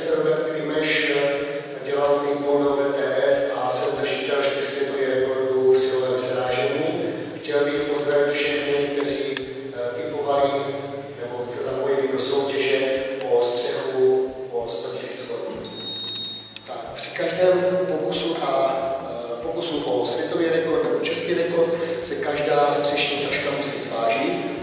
Otec Robert Klimeš eh, dělal taekwondo VTF a jsem držitel světových rekordů v silovém přerážení. Chtěl bych pozdravit všechny, kteří eh, typovali nebo se zapojili do soutěže o střechu o 100 000 korun. Tak, při každém pokusu a eh, pokusu o světový rekord nebo český rekord se každá střešní taška musí zvážit